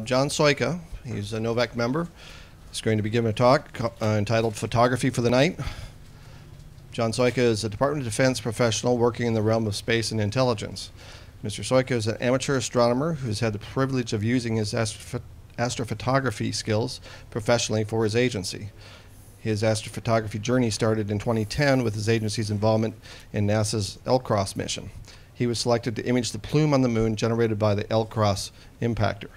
John Sojka, he's a NOVAC member, is going to be giving a talk uh, entitled Photography for the Night. John Sojka is a Department of Defense professional working in the realm of space and intelligence. Mr. Sojka is an amateur astronomer who's had the privilege of using his astroph- astrophotography skills professionally for his agency. His astrophotography journey started in 2010 with his agency's involvement in NASA's LCROSS mission. He was selected to image the plume on the moon generated by the LCROSS impactor.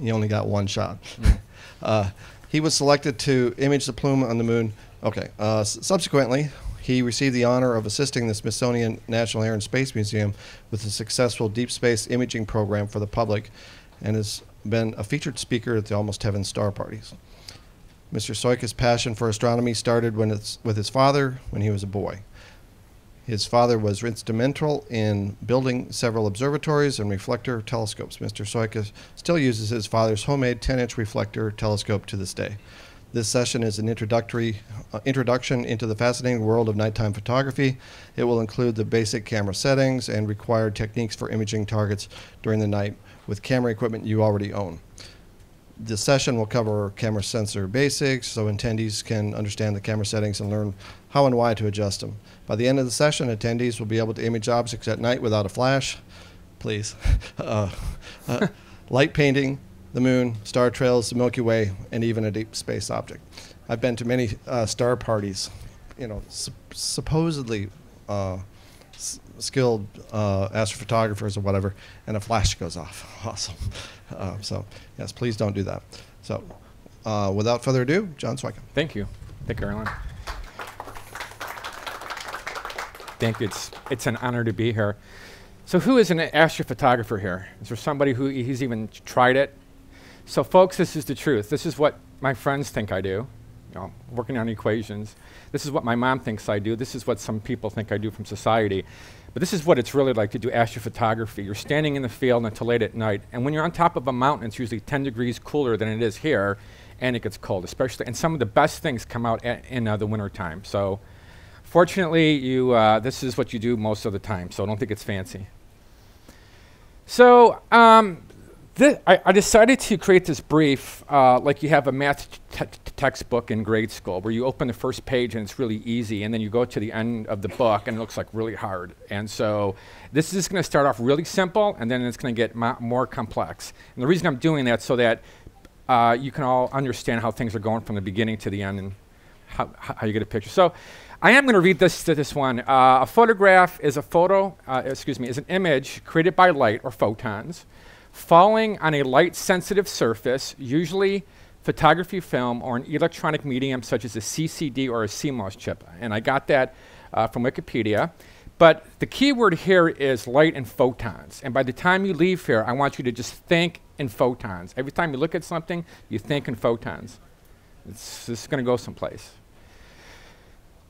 He only got one shot. uh, he was selected to image the plume on the moon. Okay. Uh, subsequently, he received the honor of assisting the Smithsonian National Air and Space Museum with a successful deep space imaging program for the public and has been a featured speaker at the Almost Heaven Star Parties. Mr. Sojka's passion for astronomy started when it's, with his father when he was a boy. His father was instrumental in building several observatories and reflector telescopes. Mr. Sojka still uses his father's homemade 10 inch reflector telescope to this day. This session is an introductory uh, introduction into the fascinating world of nighttime photography. It will include the basic camera settings and required techniques for imaging targets during the night with camera equipment you already own. The session will cover camera sensor basics so attendees can understand the camera settings and learn how and why to adjust them. By the end of the session, attendees will be able to image objects at night without a flash, please. Uh, uh, light painting, the moon, star trails, the Milky Way, and even a deep space object. I've been to many uh, star parties, you know, sup- supposedly uh, skilled uh, astrophotographers or whatever, and a flash goes off. Awesome. Uh, so, yes, please don't do that. So, uh, without further ado, John Swiken. Thank you. Thank you, Erlen. Thank you. It's, it's an honor to be here. So, who is an astrophotographer here? Is there somebody who he's even tried it? So, folks, this is the truth. This is what my friends think I do. You know, working on equations. This is what my mom thinks I do. This is what some people think I do from society. But this is what it's really like to do astrophotography. You're standing in the field until late at night, and when you're on top of a mountain, it's usually 10 degrees cooler than it is here, and it gets cold, especially. And some of the best things come out in uh, the wintertime. So, fortunately, you uh, this is what you do most of the time. So, don't think it's fancy. So, um, thi- I, I decided to create this brief uh, like you have a math textbook in grade school where you open the first page and it's really easy, and then you go to the end of the book and it looks like really hard. And so, this is going to start off really simple and then it's going to get mo- more complex. And the reason I'm doing that so that uh, you can all understand how things are going from the beginning to the end and how, how you get a picture. So I am going to read this to this one. Uh, a photograph is a photo, uh, excuse me, is an image created by light or photons falling on a light sensitive surface, usually photography film or an electronic medium such as a CCD or a CMOS chip. And I got that uh, from Wikipedia. But the key word here is light and photons. And by the time you leave here, I want you to just think in photons. Every time you look at something, you think in photons. It's, this is going to go someplace.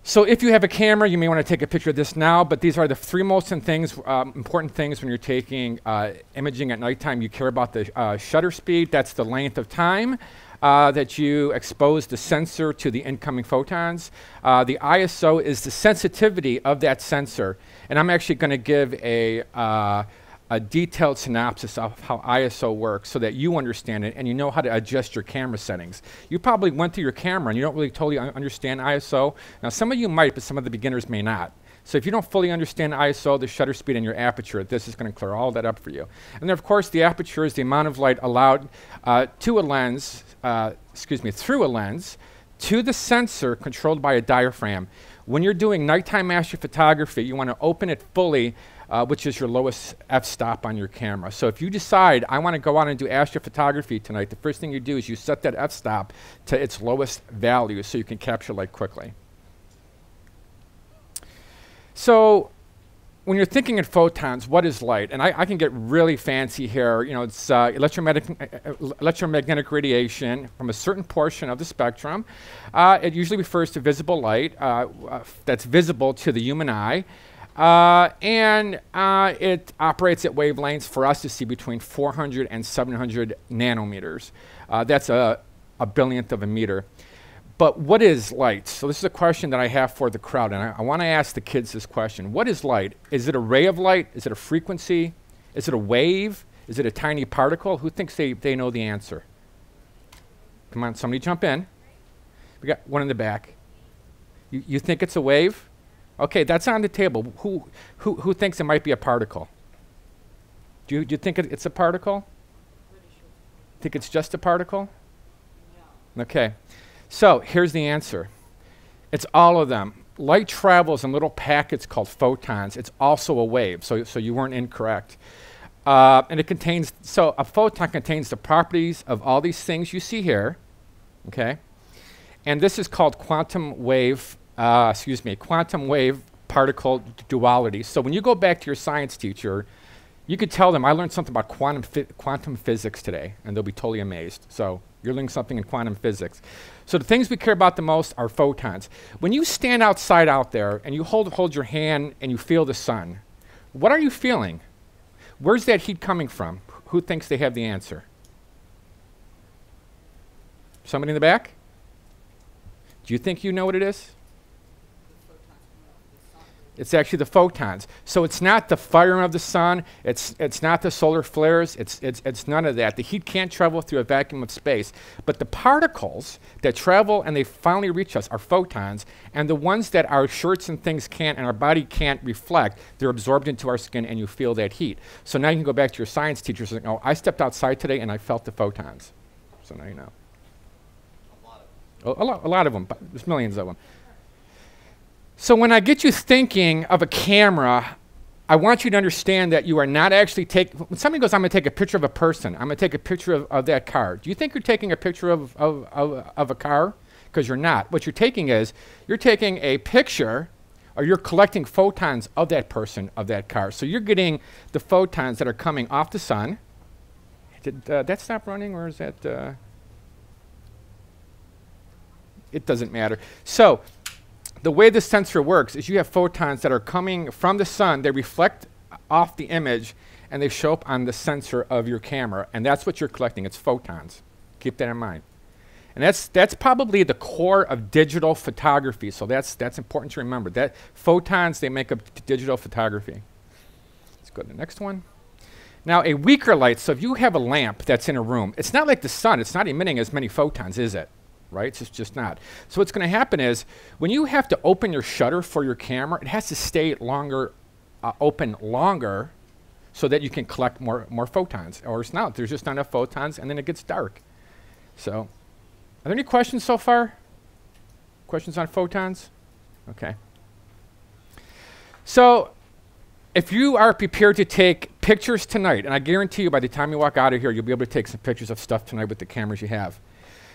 So if you have a camera, you may want to take a picture of this now, but these are the three most things, um, important things when you're taking uh, imaging at nighttime. You care about the uh, shutter speed, that's the length of time uh, that you expose the sensor to the incoming photons. Uh, the ISO is the sensitivity of that sensor. And I'm actually going to give a, uh, a detailed synopsis of how ISO works so that you understand it and you know how to adjust your camera settings. You probably went through your camera and you don't really totally un- understand ISO. Now, some of you might, but some of the beginners may not. So if you don't fully understand ISO, the shutter speed, and your aperture, this is going to clear all that up for you. And then, of course, the aperture is the amount of light allowed uh, to a lens, uh, excuse me, through a lens to the sensor controlled by a diaphragm. When you're doing nighttime astrophotography, you want to open it fully, uh, which is your lowest f-stop on your camera. So if you decide, I want to go out and do astrophotography tonight, the first thing you do is you set that f-stop to its lowest value so you can capture light quickly. So when you're thinking in photons, what is light? And I, I can get really fancy here. You know, it's uh, electromagnetic, uh, uh, electromagnetic radiation from a certain portion of the spectrum. Uh, it usually refers to visible light uh, uh, that's visible to the human eye. Uh, and uh, it operates at wavelengths for us to see between 400 and 700 nanometers. Uh, that's a, a billionth of a meter. But what is light? So this is a question that I have for the crowd, and I, I want to ask the kids this question. What is light? Is it a ray of light? Is it a frequency? Is it a wave? Is it a tiny particle? Who thinks they, they know the answer? Come on, somebody jump in. We got one in the back. You, you think it's a wave? Okay, that's on the table. Who, who, who thinks it might be a particle? Do you, do you think it, it's a particle? Think it's just a particle? Okay. So here's the answer. It's all of them. Light travels in little packets called photons. It's also a wave, so, so you weren't incorrect. Uh, and it contains, so a photon contains the properties of all these things you see here, okay? And this is called quantum wave, uh, excuse me, quantum wave particle duality. So when you go back to your science teacher, you could tell them, I learned something about quantum, quantum physics today, and they'll be totally amazed. So you're learning something in quantum physics. So the things we care about the most are photons. When you stand outside out there and you hold, hold your hand and you feel the sun, what are you feeling? Where's that heat coming from? Who thinks they have the answer? Somebody in the back? Do you think you know what it is? It's actually the photons. So it's not the firing of the sun. It's, it's not the solar flares. It's, it's, it's none of that. The heat can't travel through a vacuum of space. But the particles that travel and they finally reach us are photons. And the ones that our shirts and things can't and our body can't reflect, they're absorbed into our skin and you feel that heat. So now you can go back to your science teachers and go, oh, I stepped outside today and I felt the photons. So now you know. A lot of them. A, a, lot, a lot of them, but there's millions of them. So when I get you thinking of a camera, I want you to understand that you are not actually taking, when somebody goes, I'm going to take a picture of a person, I'm going to take a picture of, of, that car. Do you think you're taking a picture of, of, of, of a car? Because you're not. What you're taking is, you're taking a picture or you're collecting photons of that person, of that car. So you're getting the photons that are coming off the sun. Did uh, that stop running or is that, uh, it doesn't matter. So the way the sensor works is you have photons that are coming from the sun, they reflect off the image, and they show up on the sensor of your camera. And that's what you're collecting, it's photons. Keep that in mind. And that's, that's probably the core of digital photography, so that's, that's important to remember. That photons, they make up digital photography. Let's go to the next one. Now, a weaker light, so if you have a lamp that's in a room, it's not like the sun, it's not emitting as many photons, is it? Right? It's just, not. So what's going to happen is when you have to open your shutter for your camera, it has to stay longer, uh, open longer so that you can collect more, more photons. Or it's not. There's just not enough photons, and then it gets dark. So are there any questions so far? Questions on photons? Okay. So if you are prepared to take pictures tonight, and I guarantee you by the time you walk out of here, you'll be able to take some pictures of stuff tonight with the cameras you have.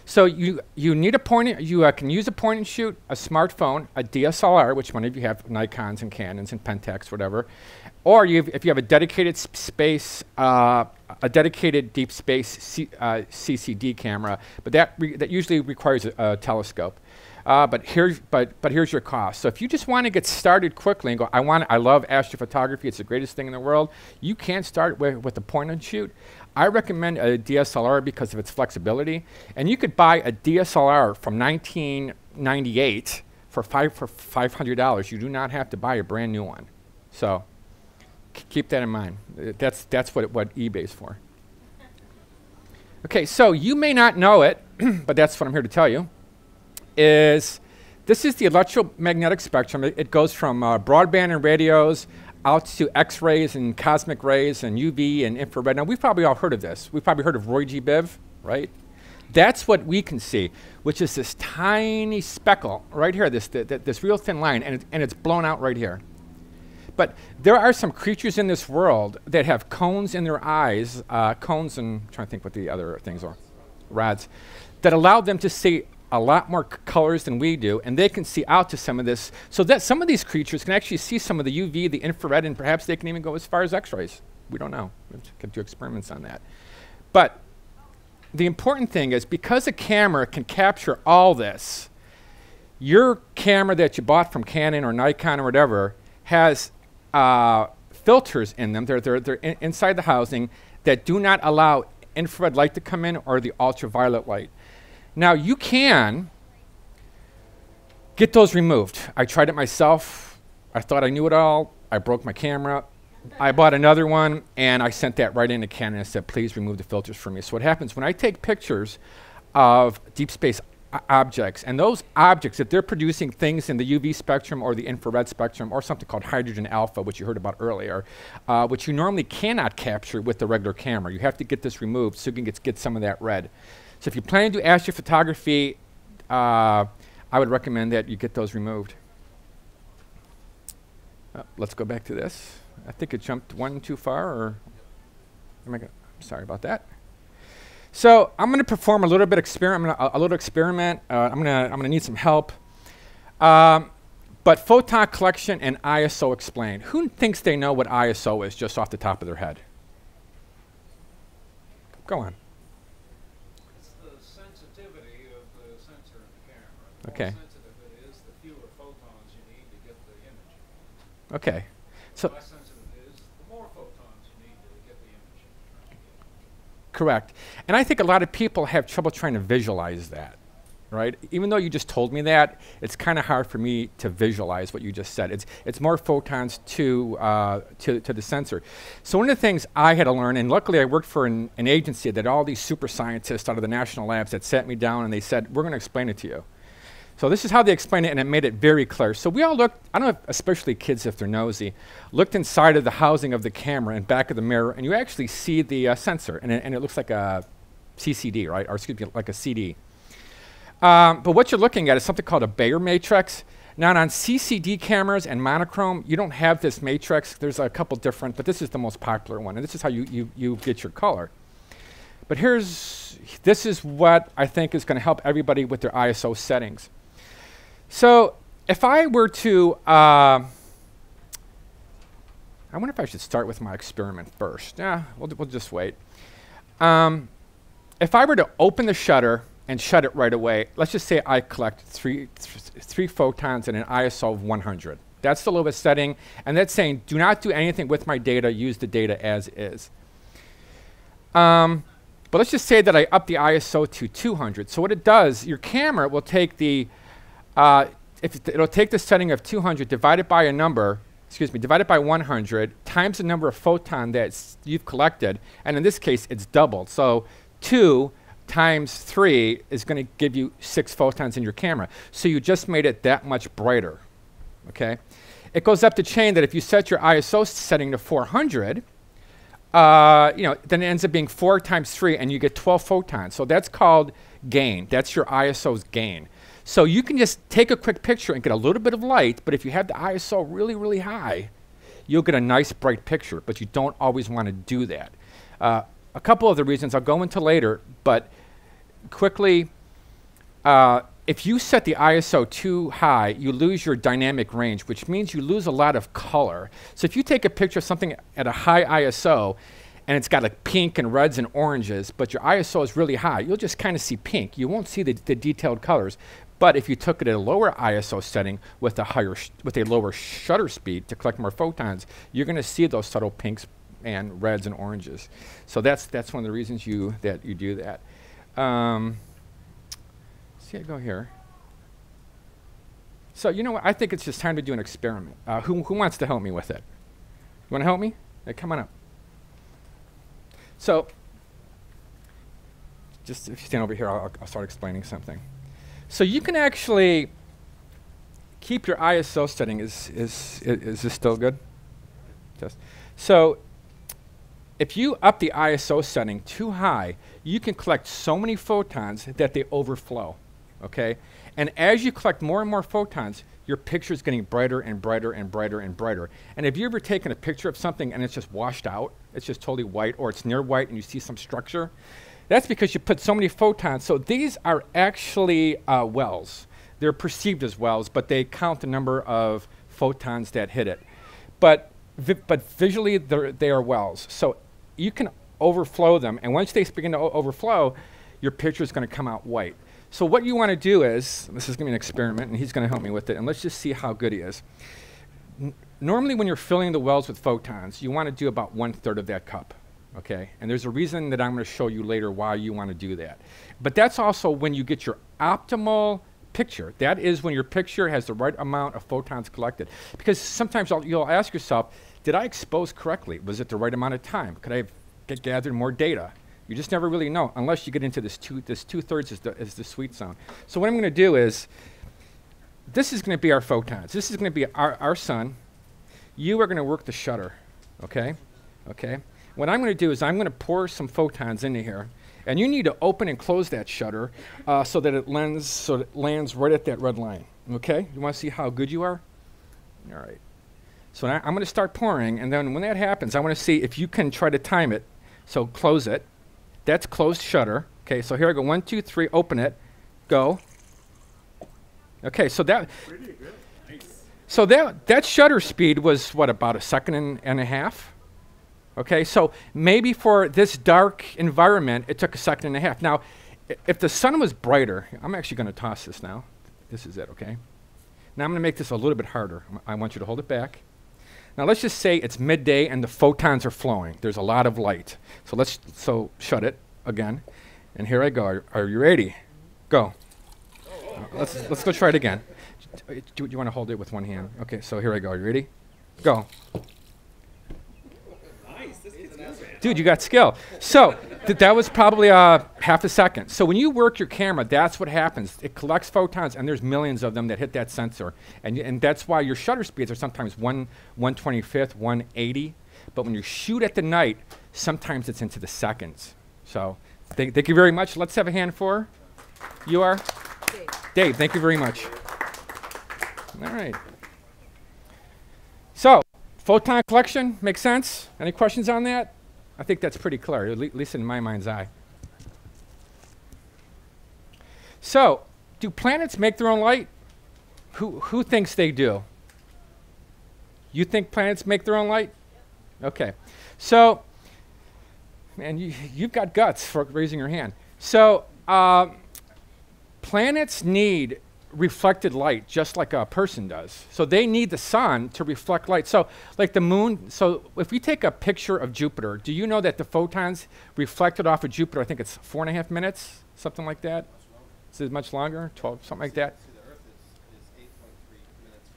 So you, you need a point, you uh, can use a point and shoot, a smartphone, a DSLR, which many of you have Nikons and Canons and Pentax, whatever, or if you have a dedicated space, uh, a dedicated deep space C, uh, CCD camera, but that, that usually requires a, a telescope. Uh, but here's but but here's your cost. So if you just want to get started quickly and go, I want I love astrophotography. It's the greatest thing in the world. You can start with, with a point and shoot. I recommend a DSLR because of its flexibility. And you could buy a DSLR from 1998 for, five, for $500. You do not have to buy a brand new one. So keep that in mind. That's, that's what, what eBay's for. Okay, so you may not know it, but that's what I'm here to tell you, is this is the electromagnetic spectrum. It, it goes from uh, broadband and radios out to X-rays and cosmic rays and UV and infrared. Now, we've probably all heard of this. We've probably heard of Roy G. Biv, right? That's what we can see, which is this tiny speckle right here, this, th th this real thin line, and, it, and it's blown out right here. But there are some creatures in this world that have cones in their eyes, uh, cones and I'm trying to think what the other things are, rods, that allow them to see a lot more colors than we do, and they can see out to some of this, so that some of these creatures can actually see some of the UV, the infrared, and perhaps they can even go as far as X-rays. We don't know. We can do experiments on that. But the important thing is because a camera can capture all this, your camera that you bought from Canon or Nikon or whatever has uh, filters in them. They're, they're, they're in inside the housing that do not allow infrared light to come in or the ultraviolet light. Now, you can get those removed. I tried it myself. I thought I knew it all. I broke my camera. I bought another one and I sent that right into Canon and said, please remove the filters for me. So what happens when I take pictures of deep space objects, and those objects, if they're producing things in the UV spectrum or the infrared spectrum or something called hydrogen alpha, which you heard about earlier, uh, which you normally cannot capture with the regular camera. You have to get this removed so you can get, get some of that red. So if you plan to do astrophotography, uh, I would recommend that you get those removed. Uh, let's go back to this. I think it jumped one too far, or am I gonna, sorry about that. So I'm going to perform a little bit experiment, a, a little experiment. Uh, I'm going to I'm going to need some help. Um, but photon collection and ISO explained. Who thinks they know what ISO is just off the top of their head? Go on. It's the sensitivity of the sensor in the camera. The Okay. more sensitive it is, the fewer photons you need to get the image. Okay. So The less sensitive it is, the more photons you need to get the image. Less sensitive it is, the more photons you need to get the image. Correct. And I think a lot of people have trouble trying to visualize that, right? Even though you just told me that, it's kind of hard for me to visualize what you just said. It's, it's more photons to, uh, to, to the sensor. So one of the things I had to learn, and luckily I worked for an, an agency that all these super scientists out of the national labs that sat me down and they said, we're going to explain it to you. So this is how they explain it, and it made it very clear. So we all looked, I don't know, if especially kids if they're nosy, looked inside of the housing of the camera and back of the mirror, and you actually see the uh, sensor, and it, and it looks like a CCD, right? Or excuse me, like a CD. Um, but what you're looking at is something called a Bayer matrix. Now on CCD cameras and monochrome, you don't have this matrix. There's a couple different, but this is the most popular one, and this is how you, you, you get your color. But here's, this is what I think is going to help everybody with their ISO settings. So if I were to, uh, I wonder if I should start with my experiment first. Yeah, we'll, we'll just wait. Um, if I were to open the shutter and shut it right away, let's just say I collect three, th- three photons in an ISO of 100. That's the lowest setting, and that's saying do not do anything with my data, use the data as is. Um, but let's just say that I up the ISO to 200. So what it does, your camera will take the, uh, if it it'll take the setting of 200, divide it by a number, excuse me, divide it by 100, times the number of photon that you've collected, and in this case, it's doubled. So 2 times 3 is going to give you 6 photons in your camera. So you just made it that much brighter, okay? It goes up the chain that if you set your ISO setting to 400, uh, you know, then it ends up being 4 times 3, and you get 12 photons. So that's called gain. That's your ISO's gain. So you can just take a quick picture and get a little bit of light, but if you have the ISO really, really high, you'll get a nice bright picture, but you don't always want to do that. Uh, a couple of the reasons I'll go into later, but quickly, uh, if you set the ISO too high, you lose your dynamic range, which means you lose a lot of color. So if you take a picture of something at a high ISO, and it's got like pink and reds and oranges, but your ISO is really high, you'll just kind of see pink. You won't see the, the detailed colors. But if you took it at a lower ISO setting with a higher, with a lower shutter speed to collect more photons, you're going to see those subtle pinks and reds and oranges. So that's that's one of the reasons you that you do that. Um, see, I go here. So you know what? I think it's just time to do an experiment. Uh, who who wants to help me with it? You want to help me? Hey, come on up. So, just if you stand over here, I'll, I'll start explaining something. So you can actually keep your ISO setting. Is is i- is this still good? Just so. If you up the ISO setting too high, you can collect so many photons that they overflow. Okay, and as you collect more and more photons, your picture is getting brighter and brighter and brighter and brighter. And have you ever taken a picture of something and it's just washed out? It's just totally white, or it's near white and you see some structure? That's because you put so many photons. So these are actually uh, wells. They're perceived as wells, but they count the number of photons that hit it. But vi- but visually, they're, wells. So you can overflow them, and once they begin to overflow, your picture is going to come out white. So what you want to do is, this is going to be an experiment, and he's going to help me with it, and let's just see how good he is. N- normally, when you're filling the wells with photons, you want to do about one third of that cup. Okay, and there's a reason that I'm going to show you later why you want to do that. But that's also when you get your optimal picture. That is when your picture has the right amount of photons collected. Because sometimes I'll, you'll ask yourself, did I expose correctly? Was it the right amount of time? Could I have get gathered more data? You just never really know unless you get into this two, this two thirds is the, is the sweet zone. So what I'm going to do is, this is going to be our photons. This is going to be our, our sun. You are going to work the shutter, okay? Okay? What I'm going to do is I'm going to pour some photons into here, and you need to open and close that shutter uh, so that it lands so that it lands right at that red line. Okay? You want to see how good you are? All right. So now I'm going to start pouring, and then when that happens, I want to see if you can try to time it. So close it. That's closed shutter. Okay, so here I go. One, two, three. Open it. Go. Okay, so that. Nice. So that that shutter speed was what about a second and, and a half? Okay, so maybe for this dark environment, it took a second and a half. Now, if the sun was brighter, I'm actually going to toss this now. This is it, okay? Now I'm going to make this a little bit harder. I want you to hold it back. Now let's just say it's midday and the photons are flowing. There's a lot of light. So let's so shut it again. And here I go. Are, are you ready? Go. Uh, Let's let's go try it again. Do, do you want to hold it with one hand? Okay. So here I go. Are you ready? Go. Dude, you got skill. So th- that was probably uh, half a second. So when you work your camera, that's what happens. It collects photons, and there's millions of them that hit that sensor, and, and that's why your shutter speeds are sometimes one 125th, 180. But when you shoot at the night, sometimes it's into the seconds. So thank, thank you very much. Let's have a hand for. You are Dave. Dave. Thank you very much. All right. So photon collection makes sense. Any questions on that? I think that's pretty clear, at least in my mind's eye. So, do planets make their own light? Who, who thinks they do? You think planets make their own light? Okay. So, man, you, you've got guts for raising your hand. So, uh, planets need reflected light just like a person does. So they need the sun to reflect light. So, like the moon, so if we take a picture of Jupiter, do you know that the photons reflected off of Jupiter, I think it's four and a half minutes, something like that? Is it much longer? 12, something like that? The Earth is, is 8.3 minutes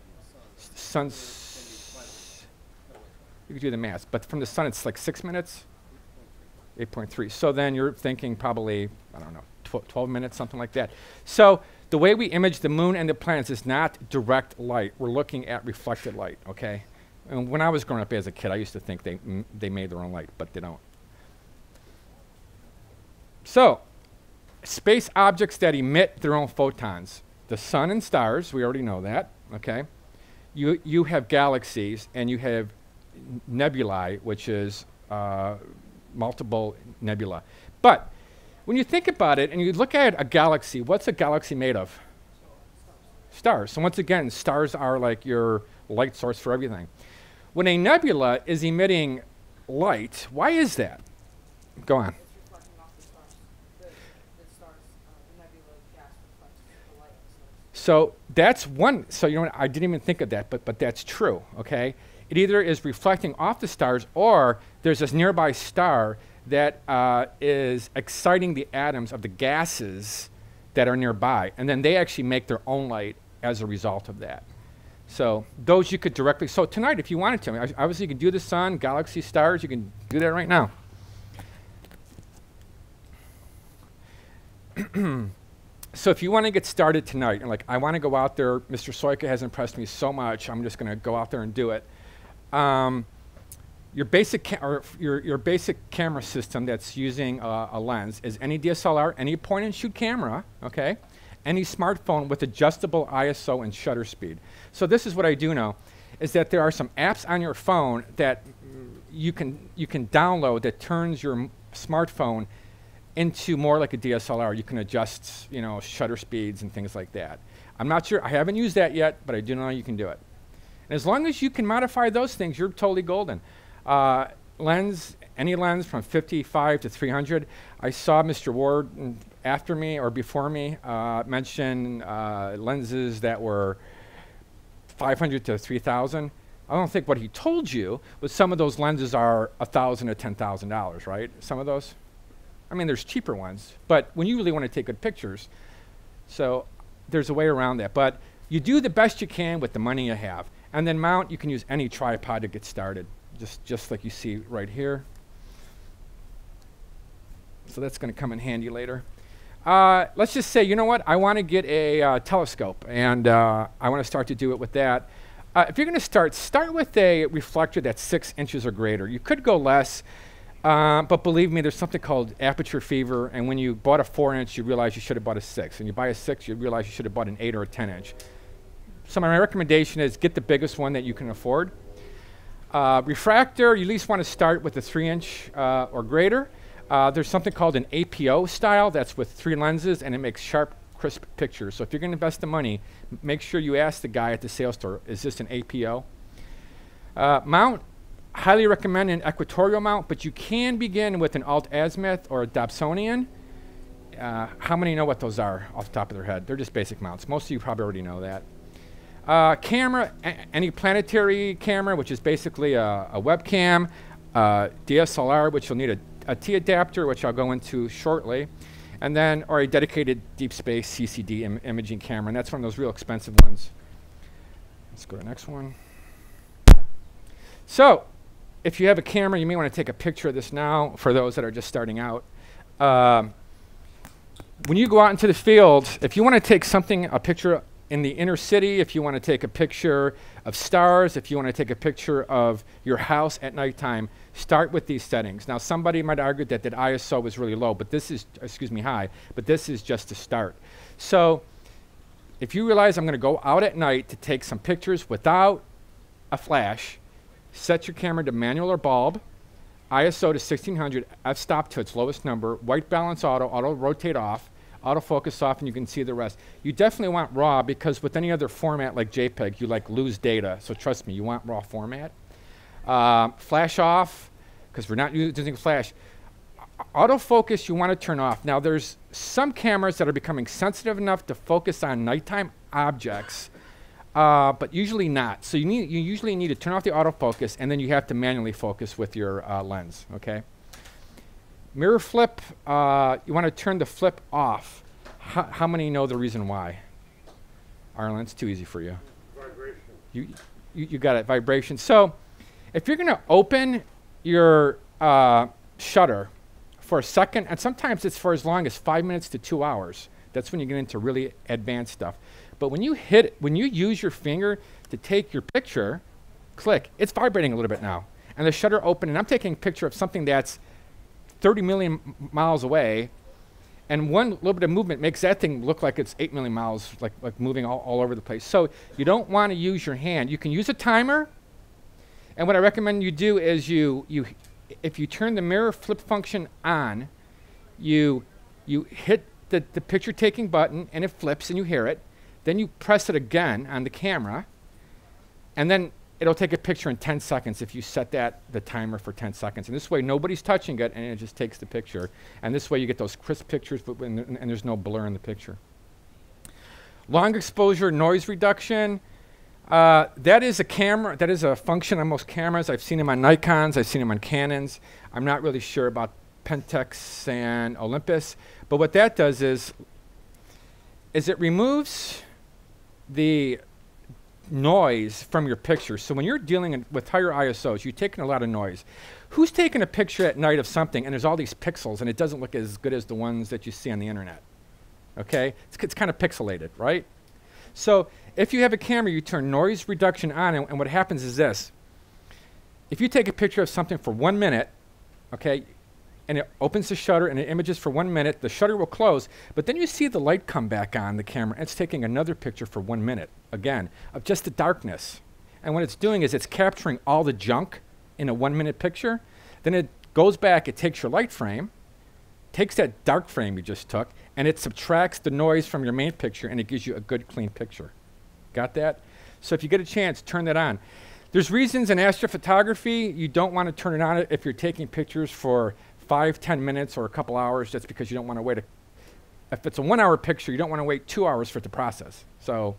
from the sun. You could do the math, but from the sun it's like six minutes? 8.3. So then you're thinking probably, I don't know, tw- 12 minutes, something like that. So the way we image the moon and the planets is not direct light. We're looking at reflected light, okay? And when I was growing up as a kid, I used to think they, they made their own light, but they don't. So, space objects that emit their own photons. The sun and stars, we already know that, okay? You, you have galaxies and you have nebulae, which is uh, multiple nebula. But when you think about it and you look at a galaxy, what's a galaxy made of? Stars. So once again, stars are like your light source for everything. When a nebula is emitting light, why is that? Go on. So that's one. So you know what? I didn't even think of that, but but that's true. Okay, it either is reflecting off the stars, or there's this nearby star that uh, is exciting the atoms of the gases that are nearby, and then they actually make their own light as a result of that. So those you could directly. So tonight, if you wanted to, I mean, obviously you can do the sun, galaxy, stars. You can do that right now. so if you want to get started tonight, and like I want to go out there, Mr. Sojka has impressed me so much, I'm just going to go out there and do it. Um, your basic or your, your basic camera system that's using uh, a lens is any DSLR, any point and shoot camera, okay? Any smartphone with adjustable ISO and shutter speed. So this is what I do know, is that there are some apps on your phone that you can you can download that turns your smartphone into more like a DSLR. You can adjust, you know, shutter speeds and things like that. I'm not sure. I haven't used that yet, but I do know you can do it. And as long as you can modify those things, you're totally golden. Uh, lens, any lens from 55 to 300. I saw Mr. Ward after me or before me uh, mention uh, lenses that were 500 to 3,000. I don't think what he told you was some of those lenses are 1,000 to 10,000 dollars, right? Some of those. I mean, there's cheaper ones, but when you really want to take good pictures, so there's a way around that. But you do the best you can with the money you have. And then mount, you can use any tripod to get started, just, just like you see right here. So that's going to come in handy later. Uh, let's just say, you know what, I want to get a uh, telescope, and uh, I want to start to do it with that. Uh, if you're going to start, start with a reflector that's six inches or greater. You could go less, uh, but believe me, there's something called aperture fever, and when you bought a four inch, you realize you should have bought a six. And you buy a six, you realize you should have bought an eight or a 10 inch. So my recommendation is get the biggest one that you can afford. Uh, refractor, you at least want to start with a three inch uh, or greater. Uh, there's something called an APO style that's with three lenses and it makes sharp, crisp pictures. So if you're going to invest the money, make sure you ask the guy at the sales store, is this an APO? Uh, mount, highly recommend an equatorial mount, but you can begin with an alt azimuth or a Dobsonian. Uh, how many know what those are off the top of their head? They're just basic mounts. Most of you probably already know that. Uh, camera, any planetary camera, which is basically a, a webcam, uh, DSLR, which you'll need a, a T adapter, which I'll go into shortly, and then, or a dedicated deep space CCD Im- imaging camera, and that's one of those real expensive ones. Let's go to the next one. So, if you have a camera, you may want to take a picture of this now for those that are just starting out. Um, when you go out into the field, if you want to take something, a picture in the inner city, if you want to take a picture of stars, if you want to take a picture of your house at nighttime, start with these settings. Now, somebody might argue that that ISO is really low, but this is, excuse me, high, but this is just a start. So, if you realize I'm going to go out at night to take some pictures without a flash, set your camera to manual or bulb, ISO to 1600, f-stop to its lowest number, white balance auto, auto rotate off, autofocus off, and you can see the rest. You definitely want RAW because with any other format like JPEG, you like lose data. So trust me, you want RAW format. Um, flash off, because we're not using flash. Autofocus you want to turn off. Now there's some cameras that are becoming sensitive enough to focus on nighttime objects, uh, but usually not. So you need you usually need to turn off the autofocus and then you have to manually focus with your uh, lens. Okay. Mirror flip, uh, you want to turn the flip off. How, how many know the reason why? Arlen, it's too easy for you. Vibration. You, you, you got it, vibration. So if you're going to open your uh, shutter for a second, and sometimes it's for as long as five minutes to two hours, that's when you get into really advanced stuff. But when you hit, it, when you use your finger to take your picture, click, it's vibrating a little bit now. And the shutter open, and I'm taking a picture of something that's 30 million miles away, and one little bit of movement makes that thing look like it's 8 million miles, like, like moving all, all over the place. So you don't want to use your hand. You can use a timer, and what I recommend you do is you, you if you turn the mirror flip function on, you, you hit the, the picture taking button, and it flips, and you hear it. Then you press it again on the camera, and then it'll take a picture in 10 seconds if you set that the timer for 10 seconds. And this way, nobody's touching it, and it just takes the picture. And this way, you get those crisp pictures, but when and there's no blur in the picture. Long exposure noise reduction. Uh, that is a camera. That is a function on most cameras. I've seen them on Nikon's. I've seen them on Canons. I'm not really sure about Pentax and Olympus. But what that does is, is it removes the noise from your picture. So when you're dealing in, with higher ISOs, you're taking a lot of noise. Who's taking a picture at night of something and there's all these pixels and it doesn't look as good as the ones that you see on the internet? Okay? It's, it's kind of pixelated, right? So if you have a camera, you turn noise reduction on, and, and what happens is this. If you take a picture of something for one minute, okay, and it opens the shutter and it images for one minute, the shutter will close, but then you see the light come back on the camera, and it's taking another picture for one minute, again, of just the darkness. And what it's doing is it's capturing all the junk in a one minute picture, then it goes back, it takes your light frame, takes that dark frame you just took, and it subtracts the noise from your main picture, and it gives you a good, clean picture. Got that? So if you get a chance, turn that on. There's reasons in astrophotography you don't want to turn it on if you're taking pictures for five, ten minutes or a couple hours. just because you don't want to wait. A, if it's a one-hour picture, you don't want to wait two hours for it to process. So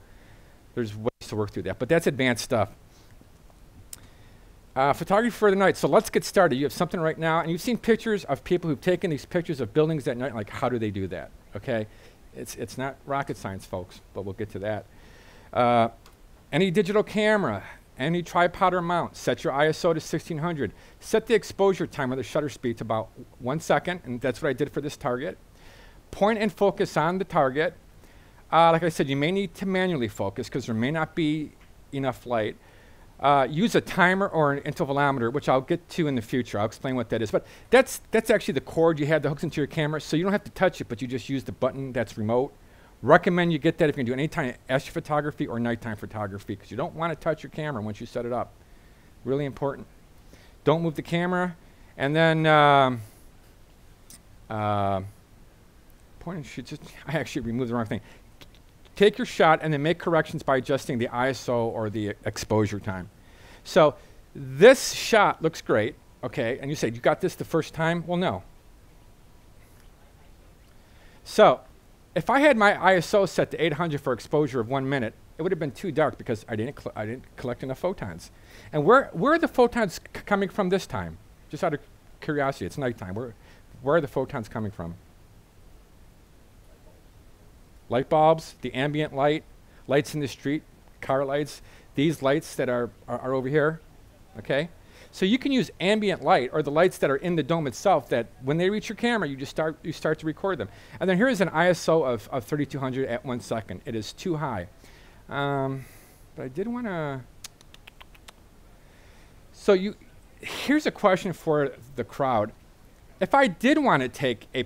there's ways to work through that, but that's advanced stuff. Uh, photography for the night. So let's get started. You have something right now, and you've seen pictures of people who've taken these pictures of buildings at night. Like, how do they do that? Okay, it's it's not rocket science, folks, but we'll get to that. Uh, any digital camera, any tripod or mount, set your ISO to 1600. Set the exposure time or the shutter speed to about one second, and that's what I did for this target. Point and focus on the target. Uh, like I said, you may need to manually focus because there may not be enough light. Uh, use a timer or an intervalometer, which I'll get to in the future. I'll explain what that is. But that's, that's actually the cord you have that hooks into your camera, so you don't have to touch it, but you just use the button that's remote. Recommend you get that if you're going to do any time astrophotography or nighttime photography, because you don't want to touch your camera once you set it up. Really important. Don't move the camera. And then, um, uh, point and shoot, just, I actually removed the wrong thing take your shot and then make corrections by adjusting the ISO or the exposure time. So this shot looks great, okay, and you say, you got this the first time? Well, no. So if I had my ISO set to 800 for exposure of one minute, it would have been too dark because I didn't, I didn't collect enough photons. And where, where are the photons coming from this time? Just out of curiosity, it's nighttime. Where, where are the photons coming from? light bulbs, the ambient light, lights in the street, car lights, these lights that are, are, are, over here, okay? So you can use ambient light or the lights that are in the dome itself that when they reach your camera, you just start, you start to record them. And then here's an ISO of, of 3200 at one second. It is too high. Um, but I did want to, so you, here's a question for the crowd. If I did want to take a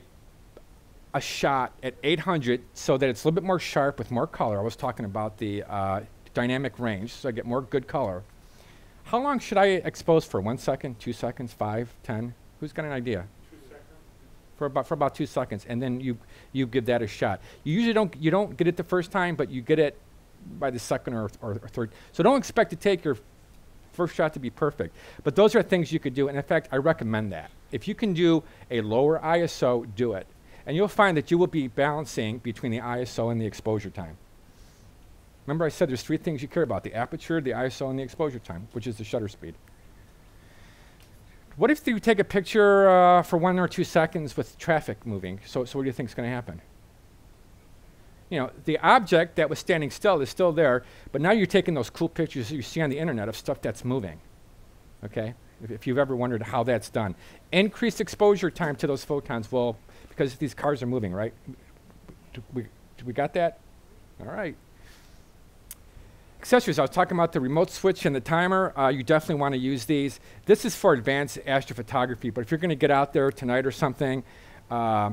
a shot at 800 so that it's a little bit more sharp with more color. I was talking about the uh, dynamic range, so I get more good color. How long should I expose for? One second, two seconds, five, ten? Who's got an idea? For about for about two seconds, and then you you give that a shot. You usually don't you don't get it the first time, but you get it by the second or, or, or third. So don't expect to take your first shot to be perfect. But those are things you could do, and in fact, I recommend that. If you can do a lower ISO, do it. And you'll find that you will be balancing between the ISO and the exposure time. Remember I said there's three things you care about, the aperture, the ISO, and the exposure time, which is the shutter speed. What if you take a picture uh, for one or two seconds with traffic moving? So, so what do you think is going to happen? You know, the object that was standing still is still there, but now you're taking those cool pictures that you see on the internet of stuff that's moving. Okay? If, if you've ever wondered how that's done. Increased exposure time to those photons will because these cars are moving, right? Do we, do we got that? All right. Accessories, I was talking about the remote switch and the timer. Uh, you definitely want to use these. This is for advanced astrophotography, but if you're going to get out there tonight or something, uh,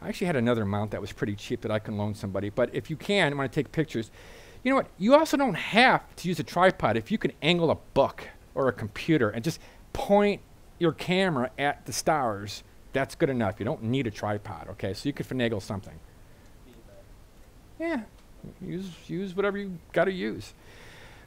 I actually had another mount that was pretty cheap that I can loan somebody. But if you can, want to take pictures, you know what? You also don't have to use a tripod. If you can angle a book or a computer and just point your camera at the stars, that's good enough. You don't need a tripod, okay? So you could finagle something. Yeah, use, use whatever you got to use.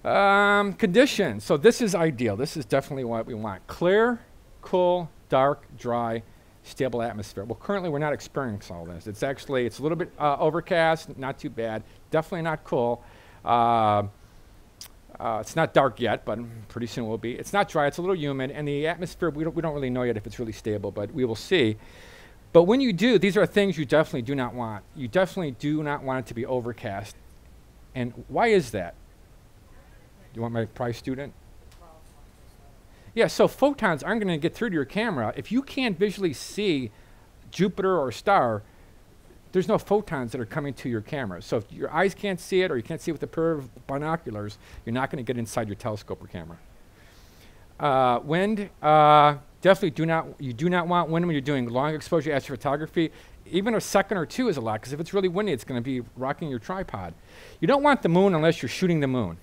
Um, conditions. So this is ideal. This is definitely what we want. Clear, cool, dark, dry, stable atmosphere. Well, currently we're not experiencing all this. It's actually, it's a little bit uh, overcast, not too bad. Definitely not cool. Uh, uh, it's not dark yet, but pretty soon it will be. It's not dry, it's a little humid, and the atmosphere, we don't, we don't really know yet if it's really stable, but we will see. But when you do, these are things you definitely do not want. You definitely do not want it to be overcast. And why is that? Do you want my prize student? Yeah, so photons aren't going to get through to your camera. If you can't visually see Jupiter or a star, there's no photons that are coming to your camera. So if your eyes can't see it or you can't see it with a pair of binoculars, you're not going to get inside your telescope or camera. Uh, wind, uh, definitely do not, you do not want wind when you're doing long exposure astrophotography. Even a second or two is a lot because if it's really windy, it's going to be rocking your tripod. You don't want the moon unless you're shooting the moon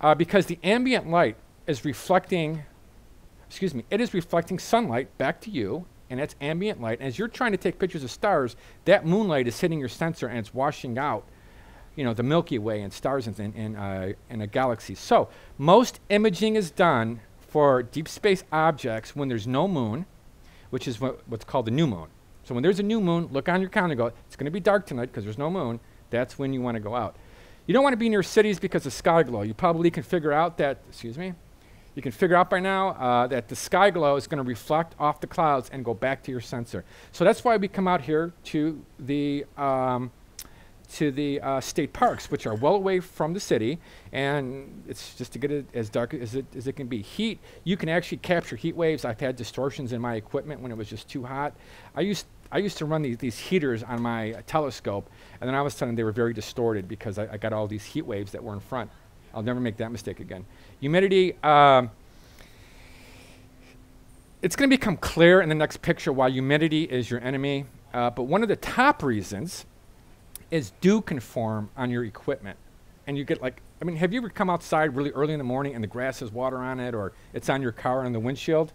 uh, because the ambient light is reflecting, excuse me, it is reflecting sunlight back to you and that's ambient light. And as you're trying to take pictures of stars, that moonlight is hitting your sensor and it's washing out, you know, the Milky Way and stars in, in, uh, in a galaxy. So most imaging is done for deep space objects when there's no moon, which is what, what's called the new moon. So when there's a new moon, look on your calendar go, it's going to be dark tonight because there's no moon. That's when you want to go out. You don't want to be near cities because of sky glow. You probably can figure out that, excuse me, you can figure out by now uh, that the sky glow is going to reflect off the clouds and go back to your sensor. So that's why we come out here to the, um, to the uh, state parks, which are well away from the city, and it's just to get it as dark as it, as it can be. Heat, you can actually capture heat waves. I've had distortions in my equipment when it was just too hot. I used I used to run these, these heaters on my uh, telescope, and then all of a sudden they were very distorted because I, I got all these heat waves that were in front. I'll never make that mistake again. Humidity. Um, it's going to become clear in the next picture why humidity is your enemy. Uh, but one of the top reasons is dew conform on your equipment. And you get like, I mean, have you ever come outside really early in the morning and the grass has water on it or it's on your car on the windshield?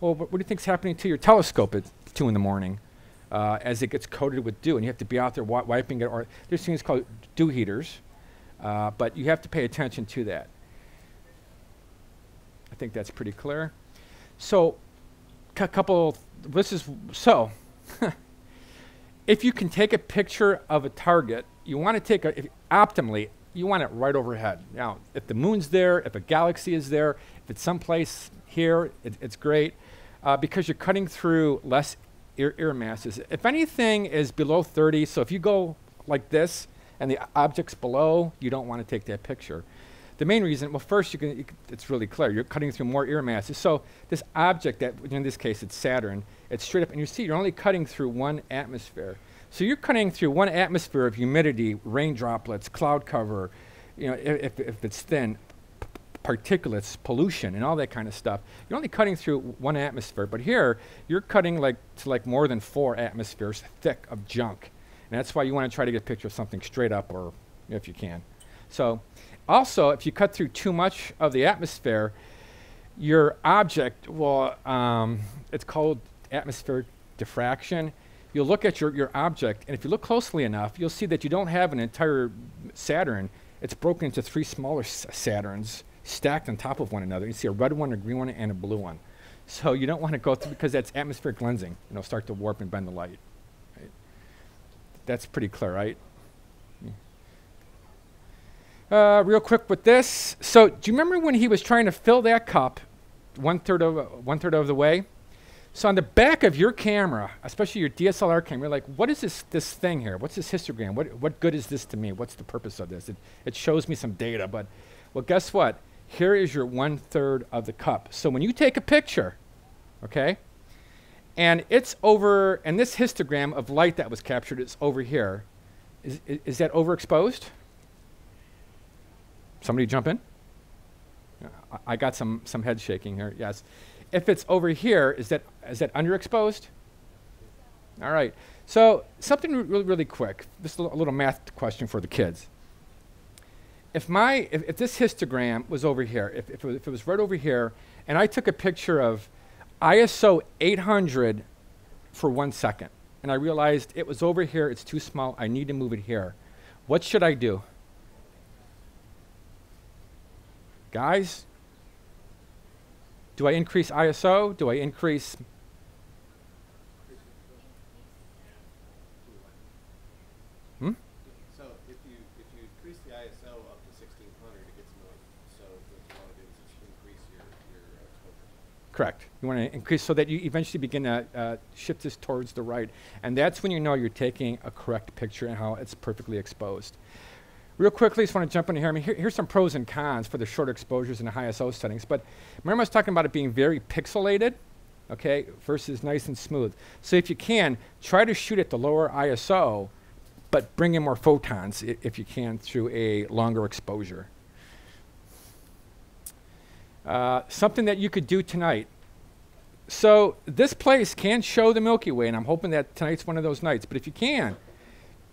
Well, what, what do you think's happening to your telescope at 2 in the morning uh, as it gets coated with dew? And you have to be out there wi- wiping it. Or there's things called dew heaters, uh, but you have to pay attention to that. I think that's pretty clear. So, a couple, this is, so, if you can take a picture of a target, you want to take a, if, optimally, you want it right overhead. Now, if the moon's there, if a galaxy is there, if it's someplace here, it, it's great uh, because you're cutting through less air, air masses. If anything is below 30, so if you go like this and the object's below, you don't want to take that picture. The main reason, well, first, you can, you can, it's really clear. You're cutting through more air masses. So this object, that in this case it's Saturn, it's straight up, and you see you're only cutting through one atmosphere. So you're cutting through one atmosphere of humidity, rain droplets, cloud cover, you know, if, if it's thin, particulates, pollution, and all that kind of stuff. You're only cutting through one atmosphere, but here you're cutting like to like more than four atmospheres thick of junk, and that's why you want to try to get a picture of something straight up, or if you can. So, also, if you cut through too much of the atmosphere, your object will, um, it's called atmospheric diffraction. You'll look at your, your object, and if you look closely enough, you'll see that you don't have an entire Saturn. It's broken into three smaller Saturns stacked on top of one another. You see a red one, a green one, and a blue one. So you don't want to go through because that's atmospheric lensing. Know, start to warp and bend the light. Right? That's pretty clear, right? Uh, real quick with this. So, do you remember when he was trying to fill that cup one third of one third of the way? So, on the back of your camera, especially your DSLR camera, like, what is this this thing here? What's this histogram? What what good is this to me? What's the purpose of this? It it shows me some data, but well, guess what? Here is your one third of the cup. So when you take a picture, okay, and it's over, and this histogram of light that was captured is over here. Is is, is that overexposed? Somebody jump in? I, got some, some head shaking here, yes. If it's over here, is that, is that underexposed? All right. So something re- really, really quick. Is a little math question for the kids. If my, if, if this histogram was over here, if, if, it was, if it was right over here, and I took a picture of ISO 800 for one second, and I realized it was over here, it's too small, I need to move it here. What should I do? Guys, do I increase ISO? Do I increase? Hmm? So if you, if you increase the ISO up to sixteen hundred, it gets more, so what you wanna do is just increase your, your exposure. Correct. You want to increase so that you eventually begin to uh, shift this towards the right. And that's when you know you're taking a correct picture and how it's perfectly exposed. Real quickly, just want to jump in here. I mean, here, here's some pros and cons for the short exposures and the high ISO settings. But remember, I was talking about it being very pixelated, okay, versus nice and smooth. So if you can, try to shoot at the lower ISO, but bring in more photons if you can through a longer exposure. Uh, something that you could do tonight. So this place can show the Milky Way, and I'm hoping that tonight's one of those nights. But if you can,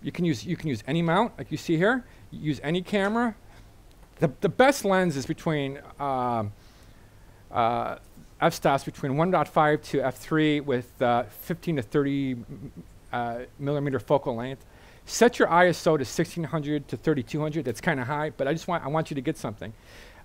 you can use you can use any mount like you see here. Use any camera. The the best lens is between um, uh, f-stops between 1.5 to f3 with uh, 15 to 30 uh, millimeter focal length. Set your ISO to 1600 to 3200. That's kind of high, but I just want I want you to get something.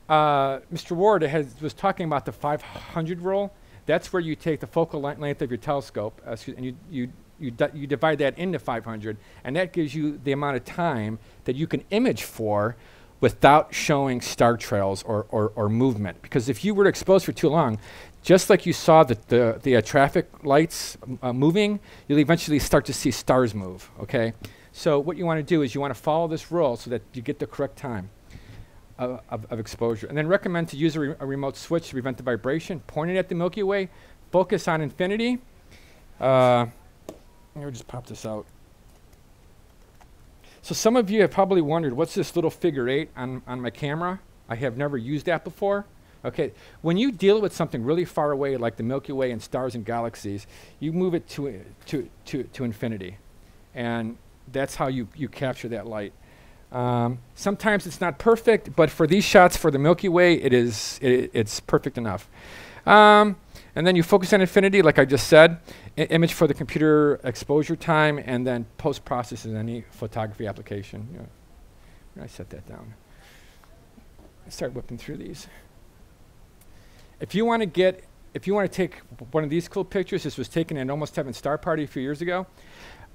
Uh, Mr. Ward has, was talking about the 500 rule. That's where you take the focal length of your telescope uh, and you, you, you, you divide that into 500, and that gives you the amount of time that you can image for without showing star trails or, or, or movement. Because if you were exposed for too long, just like you saw the, the, the uh, traffic lights uh, moving, you'll eventually start to see stars move, okay? So what you want to do is you want to follow this rule so that you get the correct time of, of, of exposure. And then recommend to use a, re- a remote switch to prevent the vibration. Point it at the Milky Way. Focus on infinity. Uh, me just pop this out. So some of you have probably wondered, what's this little figure eight on, on my camera? I have never used that before. Okay, when you deal with something really far away, like the Milky Way and stars and galaxies, you move it to, to, to, to infinity. And that's how you, you capture that light. Um, sometimes it's not perfect, but for these shots for the Milky Way, it is, it, it's perfect enough. Um, and then you focus on infinity, like I just said, I- image for the computer exposure time, and then post processes any photography application. You know, I set that down? I start whipping through these. If you want to get, if you want to take one of these cool pictures, this was taken at Almost Heaven Star Party a few years ago.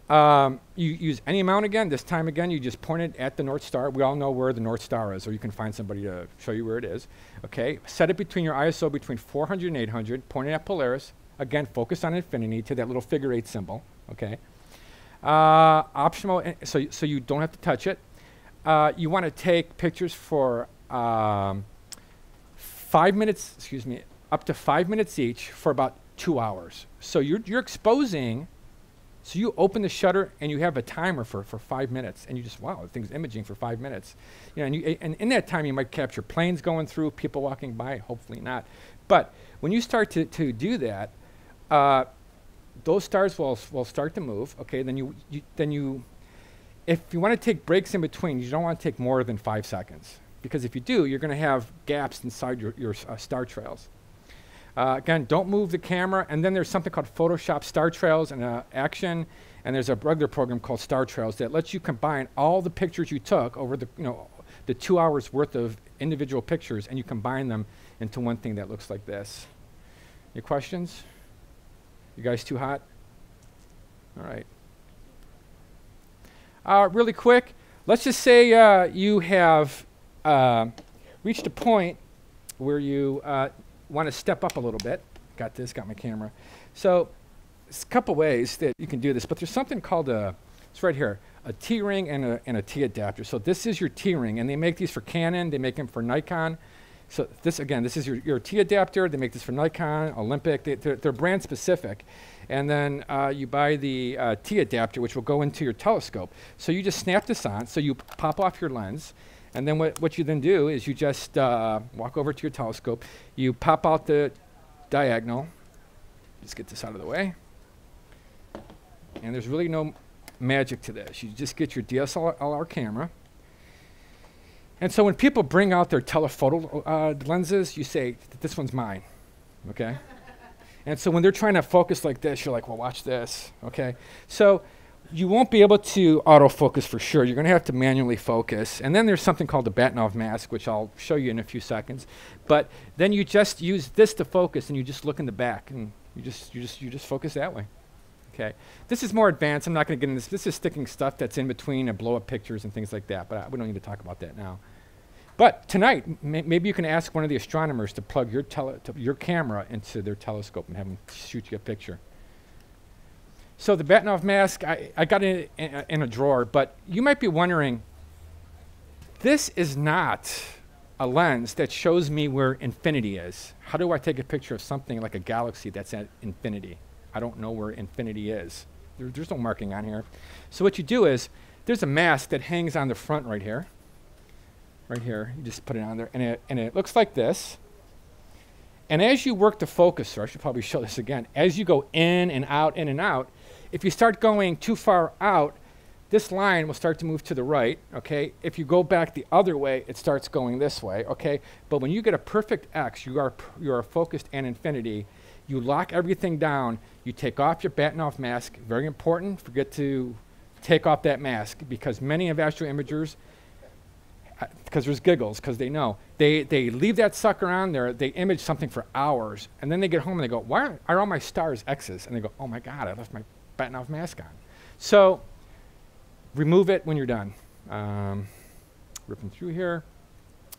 Um, you use any amount again. This time again, you just point it at the North Star. We all know where the North Star is, or you can find somebody to show you where it is. Okay, set it between your ISO between 400 and 800. Point it at Polaris. Again, focus on infinity to that little figure eight symbol. Okay. Uh, optional, eh, so so you don't have to touch it. Uh, you want to take pictures for um, five minutes. Excuse me, up to five minutes each for about two hours. So you're you're exposing. So you open the shutter and you have a timer for, for five minutes, and you just wow, the thing's imaging for five minutes. You know, and, you, and in that time you might capture planes going through, people walking by. Hopefully not. But when you start to, to do that, uh, those stars will, will start to move. Okay, then you, you then you, if you want to take breaks in between, you don't want to take more than five seconds because if you do, you're going to have gaps inside your, your uh, star trails. Uh, again, don't move the camera. And then there's something called Photoshop Star Trails and uh, Action. And there's a regular program called Star Trails that lets you combine all the pictures you took over the, you know, the two hours worth of individual pictures, and you combine them into one thing that looks like this. Any questions? You guys too hot? All right. Uh, really quick, let's just say uh, you have uh, reached a point where you uh, want to step up a little bit. Got this, got my camera. So, there's a couple ways that you can do this, but there's something called a, it's right here, a T-ring and a, and a T-adapter. So this is your T-ring, and they make these for Canon, they make them for Nikon. So this, again, this is your, your T-adapter, they make this for Nikon, Olympus, they, they're, they're brand specific. And then uh, you buy the uh, T-adapter, which will go into your telescope. So you just snap this on, so you pop off your lens, and then what, what you then do is you just uh, walk over to your telescope, you pop out the diagonal, just get this out of the way. And there's really no magic to this. You just get your DSLR camera. And so when people bring out their telephoto uh, lenses, you say, this one's mine, okay? and so when they're trying to focus like this, you're like, well, watch this, okay? So you won't be able to autofocus for sure. You're going to have to manually focus. And then there's something called the Bahtinov mask, which I'll show you in a few seconds. But then you just use this to focus, and you just look in the back, and you just you just you just focus that way. Okay. This is more advanced. I'm not going to get into this. This is sticking stuff that's in between and blow up pictures and things like that. But uh, we don't need to talk about that now. But tonight, maybe you can ask one of the astronomers to plug your your camera into their telescope and have them shoot you a picture. So the Bahtinov mask, I, I got it in, in, in a drawer, but you might be wondering, this is not a lens that shows me where infinity is. How do I take a picture of something like a galaxy that's at infinity? I don't know where infinity is. There, there's no marking on here. So what you do is, there's a mask that hangs on the front right here. Right here, you just put it on there, and it, and it looks like this. And as you work the focuser, I should probably show this again, as you go in and out, in and out, if you start going too far out, this line will start to move to the right, okay? If you go back the other way, it starts going this way, okay? But when you get a perfect X, you are, you are focused and infinity, you lock everything down, you take off your Bahtinov mask, very important, forget to take off that mask because many of astro imagers, uh, because there's giggles, because they know, they, they leave that sucker on there, they image something for hours, and then they get home and they go, why are, are all my stars X's? And they go, oh my God, I left my Bahtinov mask on. So remove it when you're done. Um, ripping through here.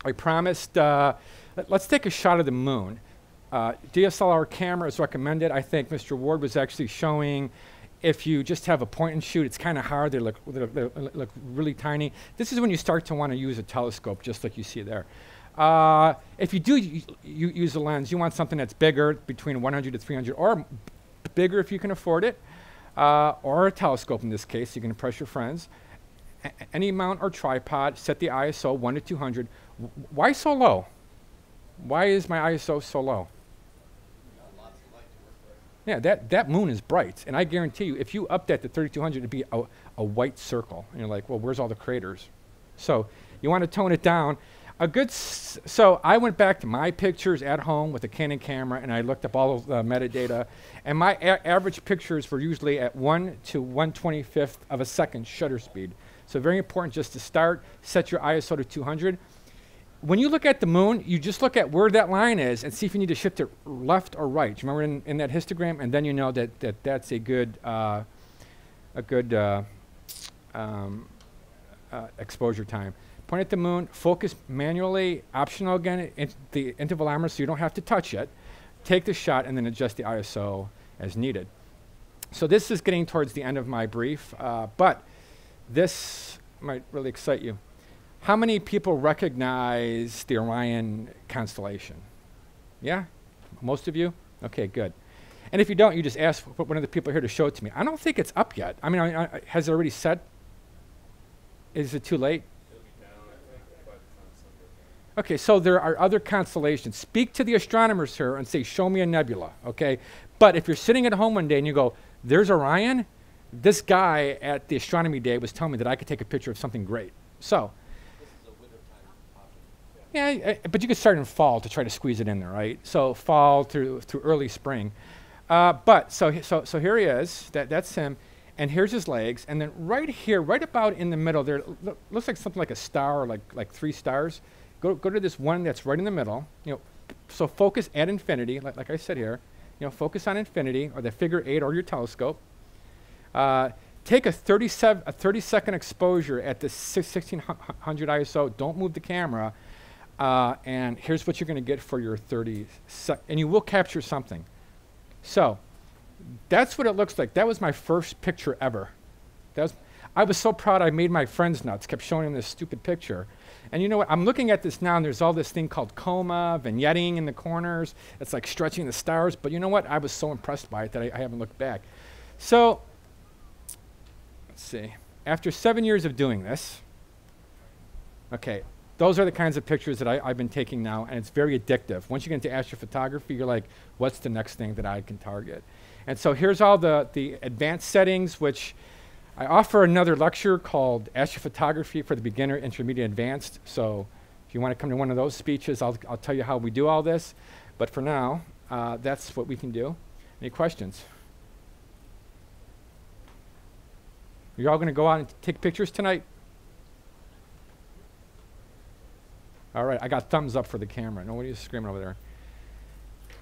I promised, uh, let, us take a shot of the moon. Uh, DSLR camera is recommended. I think Mr. Ward was actually showing if you just have a point and shoot, it's kind of hard. They look, they look, they look- really tiny. This is when you start to want to use a telescope, just like you see there. Uh, if you do use a lens, you want something that's bigger, between 100 to 300, or bigger if you can afford it, uh, or a telescope in this case. You can impress your friends. A- any mount or tripod, set the ISO 1 to 200. W- why so low? Why is my ISO so low? Yeah, that, that moon is bright. And I guarantee you, if you up that to 3200, it'd be a, a white circle. And you're like, well, where's all the craters? So you want to tone it down. A good, so I went back to my pictures at home with a Canon camera and I looked up all of the metadata. And my average pictures were usually at 1 to 125th of a second shutter speed. So very important just to start, set your ISO to 200 when you look at the moon, you just look at where that line is and see if you need to shift it left or right. You remember in, in that histogram? And then you know that, that that's a good, uh, a good uh, um, uh, exposure time. Point at the moon, focus manually, optional again, in the intervalometer so you don't have to touch it. Take the shot and then adjust the ISO as needed. So this is getting towards the end of my brief, uh, but this might really excite you. How many people recognize the Orion constellation? Yeah? Most of you? Okay, good. And if you don't, you just ask one of the people here to show it to me. I don't think it's up yet. I mean, I, I, has it already set? Is it too late? It'll be down, I think, by the time Sunday. Okay, so there are other constellations. Speak to the astronomers here and say, show me a nebula, okay? But if you're sitting at home one day and you go, there's Orion, this guy at the astronomy day was telling me that I could take a picture of something great. So, This is a wintertime option. yeah, but you could start in fall to try to squeeze it in there, right? So fall through through early spring. Uh, but so so so here he is. That that's him, and here's his legs, and then right here, right about in the middle, there lo- looks like something like a star, or like like three stars. Go go to this one that's right in the middle. You know, so focus at infinity, like like I said here. You know, focus on infinity or the figure eight or your telescope. Uh, take a 37 a 30 second exposure at the 1600 ISO. Don't move the camera. Uh, and here's what you're going to get for your 30 sec, and you will capture something. So that's what it looks like. That was my first picture ever. That was, I was so proud I made my friends nuts, kept showing them this stupid picture. And you know what? I'm looking at this now, and there's all this thing called coma, vignetting in the corners. It's like stretching the stars. But you know what? I was so impressed by it that I, I haven't looked back. So, let's see. After seven years of doing this, okay, those are the kinds of pictures that I, I've been taking now, and it's very addictive. Once you get into astrophotography, you're like, what's the next thing that I can target? And so here's all the, the advanced settings, which I offer another lecture called Astrophotography for the Beginner, Intermediate, Advanced. So if you want to come to one of those speeches, I'll, I'll tell you how we do all this. But for now, uh, that's what we can do. Any questions? You're all going to go out and take pictures tonight? All right, I got thumbs up for the camera. Nobody's screaming over there.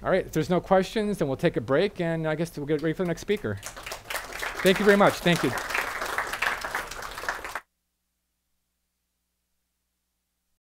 All right, if there's no questions, then we'll take a break, and I guess we'll get ready for the next speaker. Thank you very much. Thank you.